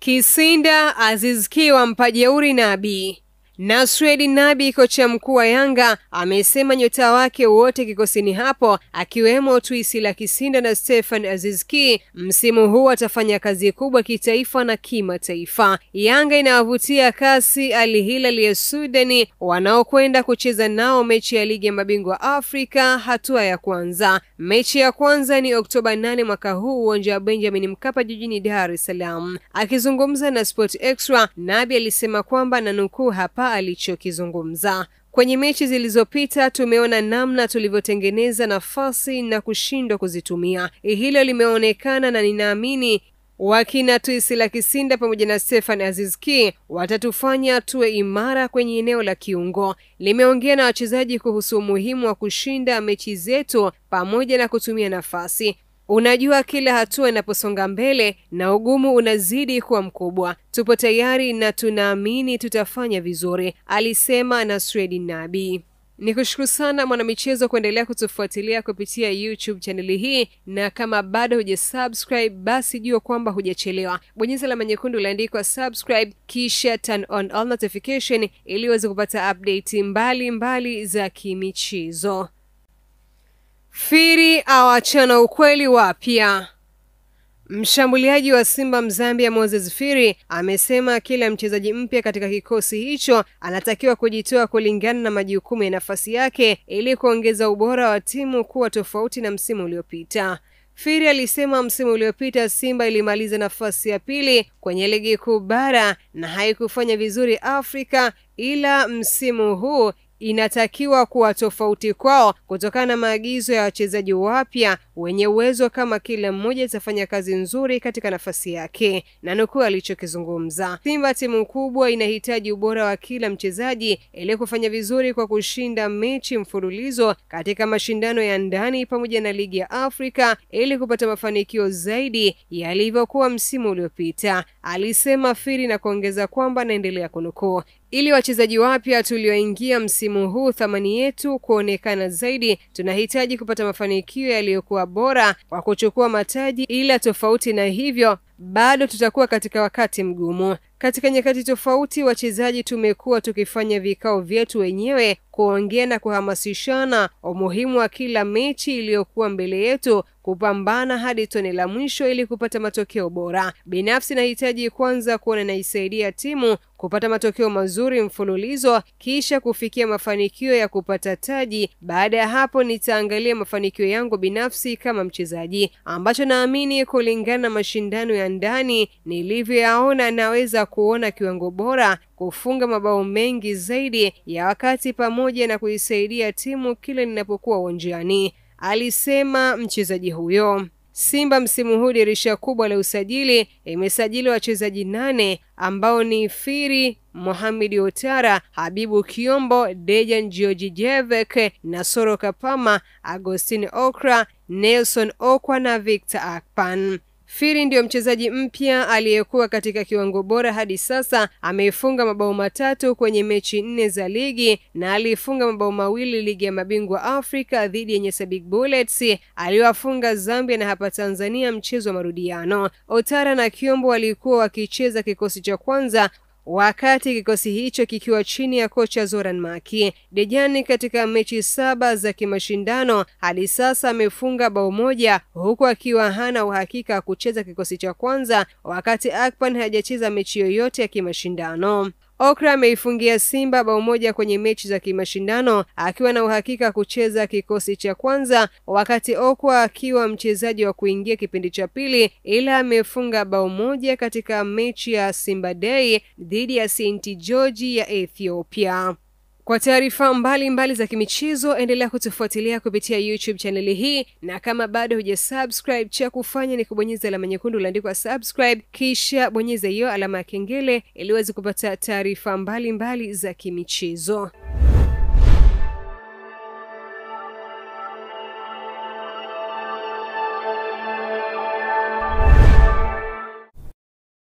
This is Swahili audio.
Kisinda Aziz Ki jeuri Nabi. Nasredi Nabi, kocha mkuu wa Yanga, amesema nyota wake wote kikosini hapo akiwemo Twisila Kisinda na Stefan Azizki msimu huu atafanya kazi kubwa kitaifa na kimataifa. Yanga inawavutia kasi Al Hilal ya Sudani wanaokwenda kucheza nao mechi ya ligi ya mabingwa Afrika hatua ya kwanza. Mechi ya kwanza ni Oktoba 8 mwaka huu uwanja wa Benjamin Mkapa jijini Dar es Salaam. Akizungumza na Sport Extra, Nabi alisema kwamba na nukuu alichokizungumza Kwenye mechi zilizopita tumeona namna tulivyotengeneza nafasi na na kushindwa kuzitumia. Hilo limeonekana na ninaamini wakina Tuisila Kisinda pamoja na Stefan Aziz Ki watatufanya tuwe imara kwenye eneo la kiungo. Limeongea na wachezaji kuhusu umuhimu wa kushinda mechi zetu pamoja na kutumia nafasi. Unajua, kila hatua inaposonga mbele na ugumu unazidi kuwa mkubwa. Tupo tayari na tunaamini tutafanya vizuri, alisema Nasredi Nabi. Ni kushukuru sana mwanamichezo kuendelea kutufuatilia kupitia YouTube chaneli hii, na kama bado hujasubscribe basi jua kwamba hujachelewa. Bonyeza alama nyekundu iliandikwa subscribe, kisha turn on all notification ili uweze kupata update mbalimbali mbali za kimichezo. Firi awachana ukweli wapya. Mshambuliaji wa Simba Mzambia Moses Firi amesema kila mchezaji mpya katika kikosi hicho anatakiwa kujitoa kulingana na majukumu ya nafasi yake ili kuongeza ubora wa timu kuwa tofauti na msimu uliopita. Firi alisema msimu uliopita Simba ilimaliza nafasi ya pili kwenye ligi kuu bara na haikufanya vizuri Afrika, ila msimu huu inatakiwa kuwa tofauti kwao kutokana na maagizo ya wachezaji wapya wenye uwezo kama kila mmoja atafanya kazi nzuri katika nafasi yake, na nukuu alichokizungumza. Simba timu kubwa inahitaji ubora wa kila mchezaji ili kufanya vizuri kwa kushinda mechi mfululizo katika mashindano ya ndani pamoja na ligi ya Afrika ili kupata mafanikio zaidi yalivyokuwa msimu uliopita, alisema Firi na kuongeza kwamba naendelea kunukuu ili wachezaji wapya tulioingia msimu huu thamani yetu kuonekana zaidi, tunahitaji kupata mafanikio yaliyokuwa bora kwa kuchukua mataji, ila tofauti na hivyo bado tutakuwa katika wakati mgumu. Katika nyakati tofauti, wachezaji tumekuwa tukifanya vikao vyetu wenyewe kuongea na kuhamasishana umuhimu wa kila mechi iliyokuwa mbele yetu, kupambana hadi tone la mwisho ili kupata matokeo bora. Binafsi nahitaji kwanza kuona naisaidia timu kupata matokeo mazuri mfululizo, kisha kufikia mafanikio ya kupata taji. Baada ya hapo, nitaangalia mafanikio yangu binafsi kama mchezaji, ambacho naamini kulingana na mashindano ya ndani nilivyoyaona, naweza kuona kiwango bora, kufunga mabao mengi zaidi ya wakati, pamoja na kuisaidia timu kila ninapokuwa uwanjani, alisema mchezaji huyo. Simba msimu huu dirisha kubwa la usajili imesajili wachezaji nane ambao ni Firi Mohamed Otara, Habibu Kiombo, Dejan Georgijevek, Nasoro Kapama, Agostin Okra, Nelson Okwa na Victor Akpan. Firi ndiyo mchezaji mpya aliyekuwa katika kiwango bora hadi sasa. Ameifunga mabao matatu kwenye mechi nne za ligi na alifunga mabao mawili ligi ya mabingwa Afrika dhidi ya Nyasa Big Bullets aliwafunga Zambia na hapa Tanzania mchezo wa marudiano. Otara na Kiombo walikuwa wakicheza kikosi cha kwanza wakati kikosi hicho kikiwa chini ya kocha Zoran Maki. Dejani katika mechi saba za kimashindano hadi sasa amefunga bao moja huku akiwa hana uhakika wa kucheza kikosi cha kwanza, wakati Akpan hajacheza mechi yoyote ya kimashindano. Okra ameifungia Simba bao moja kwenye mechi za kimashindano akiwa na uhakika kucheza kikosi cha kwanza, wakati Okwa akiwa mchezaji wa kuingia kipindi cha pili, ila amefunga bao moja katika mechi ya Simba Day dhidi ya St George ya Ethiopia. Kwa taarifa mbalimbali za kimichezo endelea kutufuatilia kupitia YouTube chaneli hii, na kama bado hujasubscribe, cha kufanya ni kubonyeza alama nyekundu iliyoandikwa subscribe, kisha bonyeza hiyo alama ya kengele ili uweze kupata taarifa mbalimbali za kimichezo.